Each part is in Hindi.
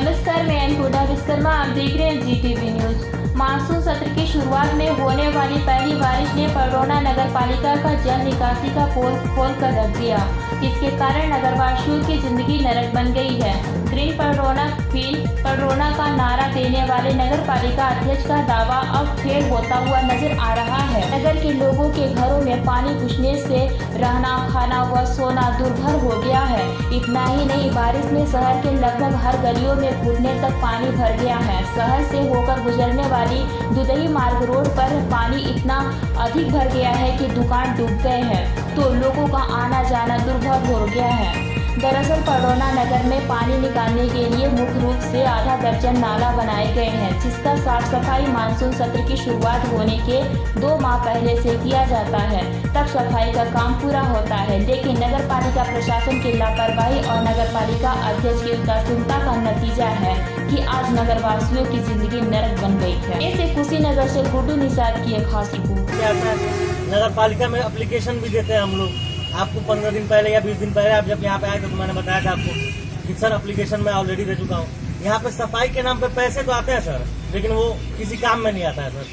Namaste. शर्मा आप देख रहे हैं जीटीवी न्यूज़। मानसून सत्र की शुरुआत में होने वाली पहली बारिश ने पडरौना नगर पालिका का जल निकासी का पोल खोल कर रख दिया। इसके कारण नगरवासियों की ज़िंदगी नरक बन गई है। ग्रीन पडरौना फील पडरौना का नारा देने वाले नगर पालिका अध्यक्ष का दावा अब फेल होता हुआ नज़र आ रहा है। नगर के लोगों के घरों में पानी घुसने से रहना, खाना व सोना दुर्भर हो गया है। इतना ही नहीं, बारिश में शहर के लगभग हर गलियों में घुटने तक पानी भर गया है। शहर से होकर गुजरने वाली दुदही मार्ग रोड पर पानी इतना अधिक भर गया है कि दुकान डूब गए हैं। तो लोगों का आना जाना दुर्भर हो गया है। दरअसल पडौना नगर में पानी निकालने के लिए मुख्य रूप से आधा दर्जन नाला बनाए गए हैं, जिसका साफ़ सफ़ाई मानसून सत्र की शुरुआत होने के दो माह पहले से किया जाता है। तब सफ़ाई का काम पूरा होता है, लेकिन नगर पालिका प्रशासन की लापरवाही और नगर पालिका अध्यक्ष की उदासीनता का नतीजा है कि आज नगर वासियों की ज़िंदगी नरक बन गई है। ऐसे कुशीनगर से गुड्डू निषाद की एक खास नगर पालिका में एप्लीकेशन भी देते हैं हम लोग। आपको पंद्रह दिन पहले या बीस दिन पहले आप जब यहाँ पे आए थे तो मैंने बताया था आपको कि सर अप्लीकेशन में ऑलरेडी दे चुका हूँ। यहाँ पे सफ़ाई के नाम पे पैसे तो आते हैं, सर, लेकिन वो किसी काम में नहीं आता है, सर।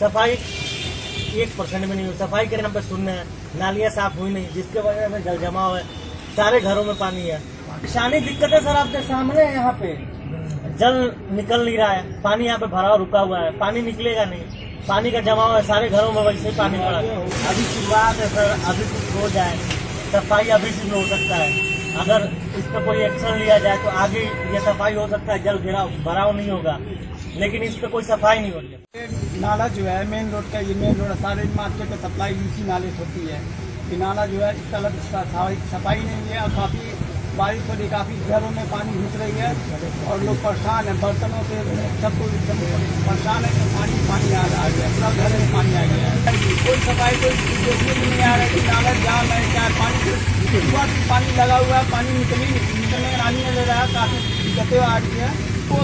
सफ़ाई एक परसेंट में नहीं हुई सफ़ाई के नाम पे सुनने है, नालियाँ साफ़ हुई नहीं, जिसके वजह से जल जमाव है, सारे घरों में पानी है। परेशानी दिक्कत है, सर, आपके सामने है यहाँ पे। जल निकल नहीं रहा है, पानी यहाँ पे भरा रुका हुआ है, पानी निकलेगा नहीं। पानी का जमाव है, सारे घरों में वैसे ही पानी पड़ा है। अभी शुरुआत है, सर, अभी कुछ हो जाए, सफ़ाई अभी से हो सकता है। अगर इस पर कोई एक्शन लिया जाए तो आगे ये सफ़ाई हो सकता है, जल घेराव भराव नहीं होगा। लेकिन इस पर कोई सफ़ाई नहीं हो रही नाला जो है मेन रोड का, ये मेन रोड सारे मार्केट में सप्लाई इसी नाले से होती है। ये नाला जो है, इसका सफ़ाई नहीं है, और काफ़ी बारिश रही, काफ़ी घरों में पानी घुस रही है और लोग परेशान है, बर्तनों से सब कुछ एकदम परेशान है कि पानी पानी आ रहा है, पूरा घर में पानी आ गया है। कोई सफ़ाई, कोई देखने में नहीं आ रहा है कि नाला जाम है, क्या पानी में पानी लगा हुआ है, पानी निकली निकलने का ले रहा है काफ़ी दिक्कतें आ रही है। वो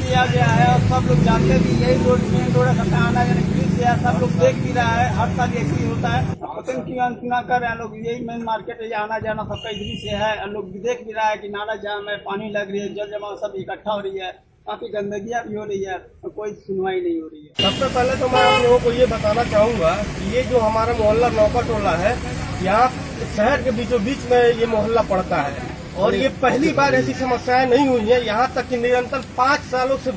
किया गया है और सब लोग जानते भी यही रोड मेन रोड है सबका आना जाना है सब लोग देख भी रहा है, हर साल ऐसे ही होता है। पता नहीं क्यों अनसुना कर लोग यही मेन मार्केट है आना जाना सबका इधरी से है। लोग देख भी रहा है कि नाला जाम है, पानी लग रही है जल जमाव सब इकट्ठा हो रही है। काफ़ी गंदगी भी हो रही है, और कोई सुनवाई नहीं हो रही है। सबसे पहले तो मैं आप लोगों को ये बताना चाहूँगा कि ये जो हमारा मोहल्ला नौका टोला है, यहाँ शहर के बीचों बीच में ये मोहल्ला पड़ता है। और ये पहली बार ऐसी समस्याएँ नहीं हुई है, यहाँ तक कि निरंतर पाँच सालों से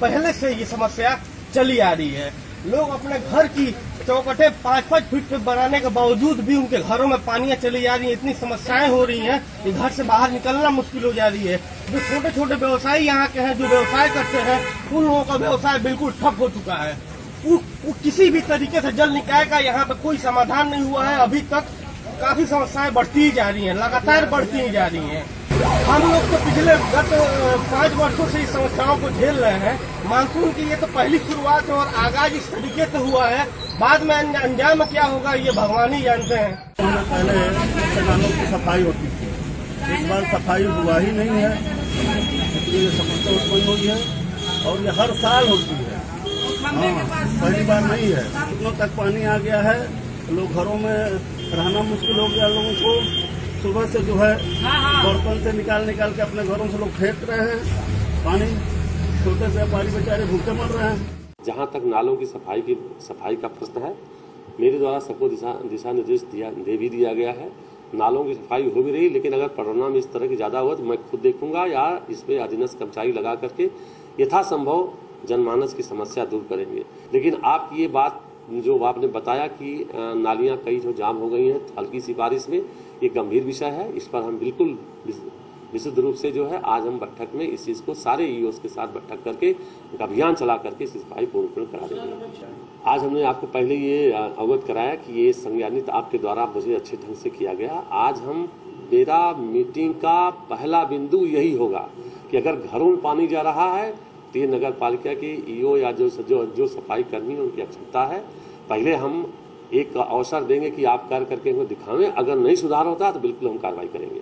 पहले से ये समस्या चली आ रही है। लोग अपने घर की चौकटे पाँच पाँच फीट पे बनाने के बावजूद भी उनके घरों में पानियाँ चली जा रही हैं इतनी समस्याएँ हो रही हैं कि घर से बाहर निकलना मुश्किल हो जा रही है। जो छोटे छोटे व्यवसायी यहाँ के हैं जो व्यवसाय करते हैं उन लोगों का व्यवसाय बिल्कुल ठप हो चुका है। वो, वो किसी भी तरीके से जल निकाय का यहाँ पे कोई समाधान नहीं हुआ है। अभी तक काफ़ी समस्याएँ बढ़ती ही जा रही हैं लगातार बढ़ती ही जा रही हैं। हम लोग तो पिछले गत पाँच वर्षों से इस समस्याओं को झेल रहे हैं। मानसून की ये तो पहली शुरुआत है और आगाज़ इस तरीके से हुआ है। बाद में अंजाम क्या होगा ये भगवान ही जानते हैं। पहले किसानों की सफ़ाई होती थी। इस बार सफ़ाई हुआ ही नहीं है। इसलिए समस्या उत्पन्न हुई है और ये हर साल होती है। हाँ पहली बार नहीं है। घुटनों तक पानी आ गया है। लोग घरों में रहना मुश्किल हो गया लोगों को। सुबह से जो है बर्तन से निकाल निकाल के अपने घरों से लोग फेंक रहे हैं पानी छोटे से व्यापारी बेचारे भूखे मर रहे हैं। जहाँ तक नालों की सफ़ाई की सफ़ाई का प्रश्न है मेरे द्वारा सबको दिशा दिशा निर्देश दिया दे भी दिया गया है। नालों की सफ़ाई हो भी रही लेकिन अगर परिणाम इस तरह की ज़्यादा हुआ तो मैं खुद देखूँगा या इस इसमें अधीनस्थ कर्मचारी लगा करके यथासंभव जनमानस की समस्या दूर करेंगे। लेकिन आप ये बात जो आपने बताया कि नालियाँ कई जो जाम हो गई हैं, हल्की सी बारिश में, ये गंभीर विषय है। इस पर हम बिल्कुल विशुद्ध रूप से जो है, आज हम बैठक में इस चीज़ को सारे ईओस के साथ बैठक करके, एक अभियान चला करके इस सफ़ाई पूर्ण करा देंगे। आज हमने आपको पहले ये अवगत कराया कि ये संज्ञानित आपके द्वारा मुझे अच्छे ढंग से किया गया। आज हम, मेरा मीटिंग का पहला बिंदु यही होगा कि अगर घरों में पानी जा रहा है तो ये नगर पालिका की ईओ या जो जो जो सफ़ाई कर्मी उनकी अक्षमता है। पहले हम एक अवसर देंगे कि आप कार्य करके इनको दिखावें। अगर नहीं सुधार होता तो बिल्कुल हम कार्रवाई करेंगे।